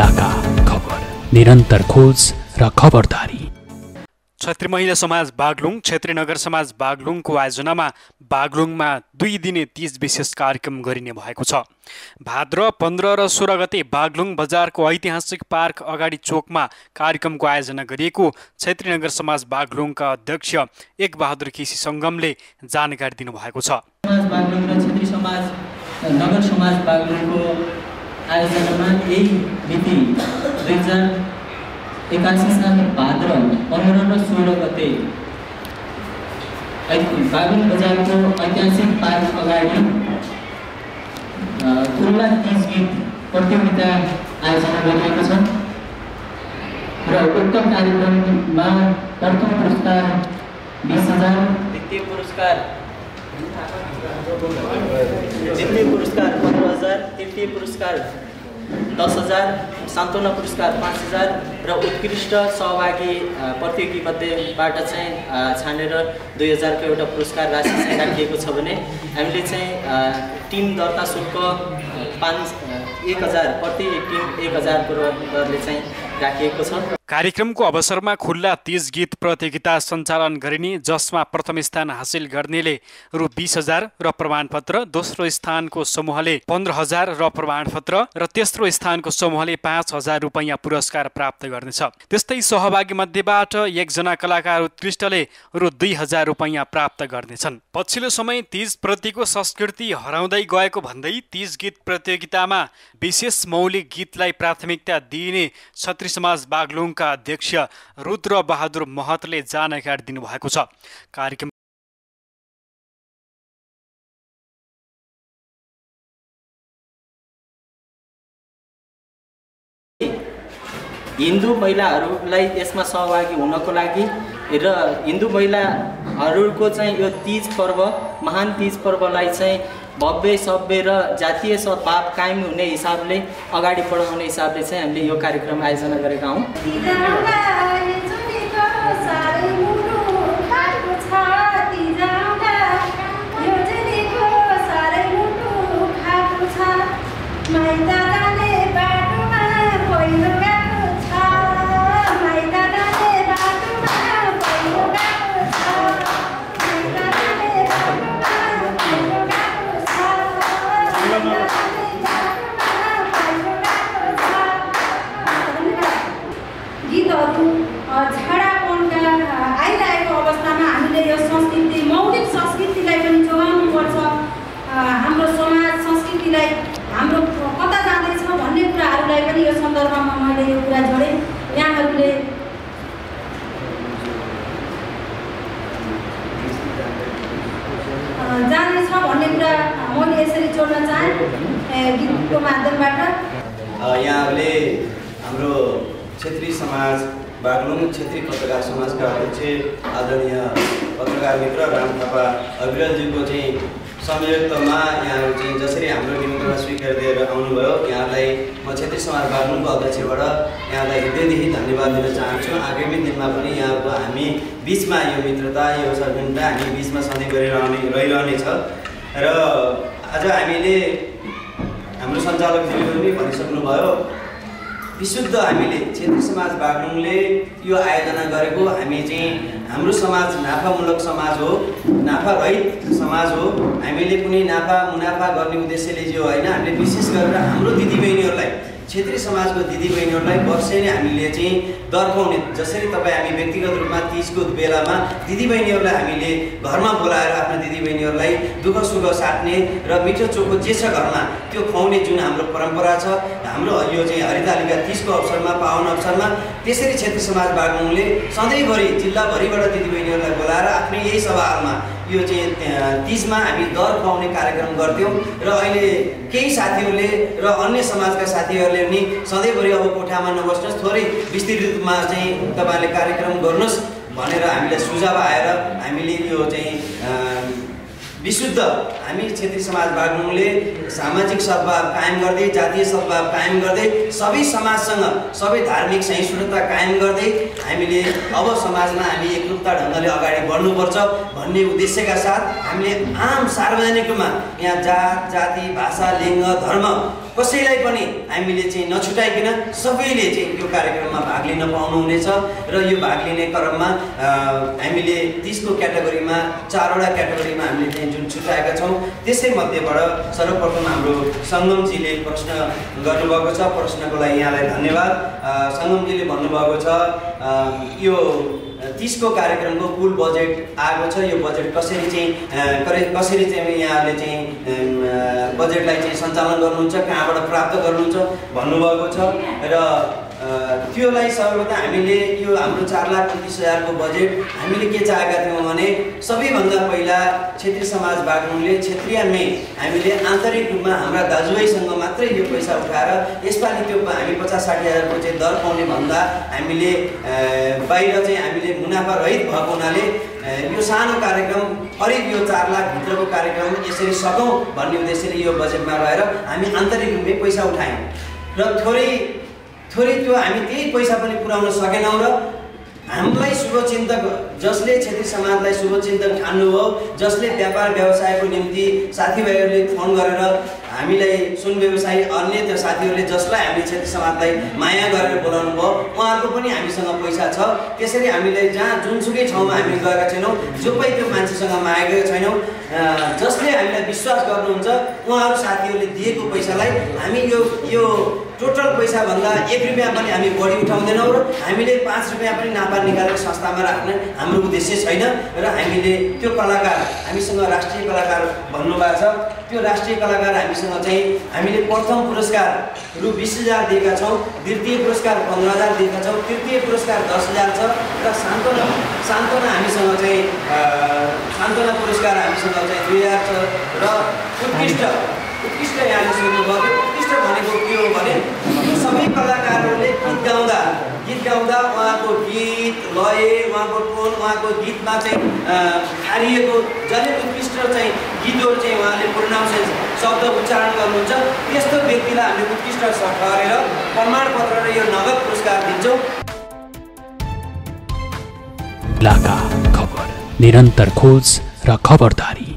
इलाका खबर। निरन्तर खोज र खबरदारी। क्षेत्री महिला समाज बागलुङ क्षेत्री नगर समाज बागलुङको आयोजनामा बागलुङमा दुई दिने तिज विशेष कार्यक्रम गरिने भएको छ। भाद्र पन्ध्र र सोह्र गते बागलुङ बजारको ऐतिहासिक पार्क अगाडि चोकमा कार्यक्रमको आयोजना गरिएको क्षेत्री नगर समाज बागलुङका अध्यक्ष एक बहादुर केसी सङ्गमले जानकारी दिनुभएको छ। आयोजनामा यही मिति दुई हजार एकासी साल भाद्र पन्ध्र र सोह्र गते बागलुङ बजारको ऐतिहासिक पार्क अगाडि अ, खुल्ला तिज गीत प्रतियोगिता आयोजना गरिएको छ। र उक्त कार्यक्रममा प्रथम पुरस्कार बिस हजार। द्वितीय पुरस्कार। द्वितीय पुरस्कार तृतीय पुरस्कार दस हजार सान्त्वना पुरस्कार पाँच हजार र उत्कृष्ट सहभागी प्रतियोगी मध्येबाट चाहिँ छानेर दुई हजारको एउटा पुरस्कार राशि चाहिँ राखिएको छ भने हामीले चाहिँ टिम दर्ता शुल्क पाँच एक हजार प्रति टिम एक हजारको दरले चाहिँ राखिएको छ। कार्यक्रमको अवसरमा खुल्ला तिज गीत प्रतियोगिता सञ्चालन गरिने जसमा प्रथम स्थान हासिल गर्नेले रु बिस हजार र प्रमाणपत्र दोस्रो स्थानको समूहले पन्ध्र हजार र प्रमाणपत्र र तेस्रो स्थानको समूहले पाँच हजार रुपैयाँ पुरस्कार प्राप्त गर्नेछ। त्यस्तै सहभागी मध्येबाट एकजना कलाकार उत्कृष्टले रु दुई हजार रुपैयाँ प्राप्त गर्नेछन्। पछिल्लो समय तिज प्रतिको संस्कृति हराउँदै गएको भन्दै तिज गीत प्रतियोगितामा विशेष मौलिक गीतलाई प्राथमिकता दिइने छत्री समाज बागलुङका अध्यक्ष रुद्र बहादुर महतले जानकारी दिनुभएको छ। कार्यक्रम हिन्दू महिलाहरूलाई यसमा सहभागी हुनको लागि र हिन्दू महिलाहरूको चाहिँ यो तिज पर्व महान तिज पर्वलाई चाहिँ भव्य सभ्य र जातीय सद्भाव कायम हुने हिसाबले अगाडि बढाउने हिसाबले चाहिँ हामीले यो कार्यक्रम आयोजना गरेका हौँ। पनि यो सन्दर्भमा मैले यो कुरा जोडेँ यहाँहरूले अ, जाँदैछ भन्ने कुरा मैले यसरी जोड्न चाहेँ गीतको माध्यमबाट। यहाँहरूले हाम्रो क्षेत्रीय समाज बागलुङ क्षेत्रीय पत्रकार समाजका अध्यक्ष आदरणीय पत्रकार मित्र राम थापा अविरलज्यूको चाहिँ संयुक्तमा यहाँहरू चाहिँ जसरी हाम्रो निमन्त्रणा स्वीकार दिएर आउनुभयो। यहाँलाई म क्षेत्रीय समाज बागलुङको अध्यक्षबाट यहाँलाई हृदयदेखि धन्यवाद दिन चाहन्छु। आगामी दिनमा पनि यहाँको हामी बिचमा यो मित्रता यो सद्भावना हामी बिचमा सधैँ गरिरहने रहिरहनेछ। र आज हामीले हाम्रो सञ्चालकज्यूले पनि भनिसक्नुभयो विशुद्ध हामीले क्षेत्रीय समाज बागलुङले यो आयोजना गरेको। हामी चाहिँ हाम्रो समाज नाफामूलक समाज हो नाफा रहित समाज हो। हामीले कुनै नाफा मुनाफा गर्ने उद्देश्यले जो होइन हामीले विशेष गरेर हाम्रो दिदीबहिनीहरूलाई क्षेत्रीय समाजको दिदीबहिनीहरूलाई वर्षेनी हामीले चाहिँ दर्पाउने जसरी तपाईँ हामी व्यक्तिगत रूपमा तिजको बेलामा दिदीबहिनीहरूलाई हामीले घरमा बोलाएर आफ्ना दिदीबहिनीहरूलाई दुःख सुख साट्ने र मिठो चोखो जे छ घरमा त्यो खुवाउने जुन हाम्रो परम्परा छ हाम्रो यो चाहिँ हरितालिका तिजको अवसरमा पावन अवसरमा त्यसरी क्षेत्रीय समाज बागलुङले सधैँभरि जिल्लाभरिबाट दिदीबहिनीहरूलाई बोलाएर आफ्नै यही सभाहरूमा यो चाहिँ तिजमा हामी दर खुवाउने कार्यक्रम गर्थ्यौँ र अहिले केही साथीहरूले र अन्य समाजका साथीहरूले पनि सधैँभरि अब कोठामा नबस्नुहोस् थोरै विस्तृत रूपमा चाहिँ तपाईँहरूले कार्यक्रम गर्नुहोस् भनेर हामीलाई सुझाव आएर हामीले यो चाहिँ विशुद्ध। हामी क्षेत्रीय समाज बागलुङले सामाजिक सद्भाव कायम गर्दै जातीय सद्भाव कायम गर्दै सबै समाजसँग सबै धार्मिक सहिष्णुता कायम गर्दै हामीले अब समाजमा हामी एकरूपता ढङ्गले अगाडि बढ्नुपर्छ भन्ने उद्देश्यका साथ हामीले आम सार्वजनिक रूपमा यहाँ जात जाति भाषा लिङ्ग धर्म कसैलाई पनि हामीले चाहिँ नछुटाइकन सबैले चाहिँ यो कार्यक्रममा भाग लिन पाउनुहुनेछ र यो भाग लिने क्रममा हामीले तिसको क्याटेगोरीमा चारवटा क्याटेगोरीमा हामीले चाहिँ जुन छुट्याएका छौँ त्यसै मध्येबाट सर्वप्रथम हाम्रो सङ्गमजीले प्रश्न गर्नुभएको छ। प्रश्नको लागि यहाँलाई धन्यवाद। सङ्गमजीले भन्नुभएको छ यो तिसको कार्यक्रमको कुल बजेट आएको छ। यो बजेट कसरी चाहिँ कसरी चाहिँ यहाँले चाहिँ बजेटलाई चाहिँ सञ्चालन गर्नुहुन्छ कहाँबाट प्राप्त गर्नुहुन्छ भन्नुभएको छ। र त्योलाई सर्वप्रथम हामीले यो हाम्रो चार लाख उन्तिस हजारको बजेट हामीले के चाहेका थियौँ भने सबैभन्दा पहिला क्षेत्रीय समाज बागलुङले क्षेत्रीयमै हामीले आन्तरिक रूपमा हाम्रा दाजुभाइसँग मात्रै यो पैसा उठाएर यसपालि त्यो हामी पचास साठी हजारको चाहिँ दर पाउने भन्दा हामीले बाहिर चाहिँ हामीले मुनाफा रहित भएको हुनाले यो सानो कार्यक्रम करिब यो चार लाखभित्रको कार्यक्रम यसरी सकौँ भन्ने उद्देश्यले यो बजेटमा रहेर हामी आन्तरिक रूपमै पैसा उठायौँ। र थोरै थोरै त्यो हामी त्यही पैसा पनि पुर्याउन सकेनौँ र हामीलाई शुभचिन्तक जसले क्षेत्रीय समाजलाई शुभचिन्तक ठान्नुभयो जसले व्यापार व्यवसायको निम्ति साथीभाइहरूले फोन गरेर हामीलाई सुन व्यवसायी अन्य त्यो साथीहरूले जसलाई हामीले क्षेत्रीय समाजलाई माया गरेर बोलाउनु भयो उहाँहरूको पनि हामीसँग पैसा छ। त्यसरी हामीले जहाँ जुनसुकै ठाउँमा हामी गएका छैनौँ जो पनि त्यो मान्छेसँग मागेका छैनौँ जसले हामीलाई विश्वास गर्नुहुन्छ उहाँहरू साथीहरूले दिएको पैसालाई हामी यो यो पैसाभन्दा एक रुपियाँ पनि हामी बढी उठाउँदैनौँ र हामीले पाँच रुपियाँ पनि नापा निकालेर संस्थामा राख्ने हाम्रो उद्देश्य छैन र हामीले त्यो कलाकार हामीसँग राष्ट्रिय कलाकार भन्नुभएको छ। त्यो राष्ट्रिय कलाकार हामीसँग चाहिँ हामीले प्रथम पुरस्कार रु बिस हजार दिएका छौँ द्वितीय पुरस्कार पन्ध्र हजार दिएका छौँ तृतीय पुरस्कार दस हजार छ र सान्त्वना सान्त्वना हामीसँग चाहिँ सान्त्वना पुरस्कार हामीसँग चाहिँ दुई हजार छ र उत्कृष्ट उत्कृष्ट यहाँले सोध्नुभयो उत्कृष्ट भनेको के हो भने कलाकारहरूले गीत गाउँदा गीत गाउँदा उहाँको गीत लय उहाँको टोन उहाँको गीतमा चाहिँ खारिएको जसले उत्कृष्ट चाहिँ गीतहरू चाहिँ उहाँले प्रोनाउन्सेस शब्द उच्चारण गर्नुहुन्छ। त्यस्तो व्यक्तिलाई हामीले उत्कृष्ट ठहरेर प्रमाणपत्र र यो नगद पुरस्कार दिन्छौँ। निरन्तर खोज र खबरदारी।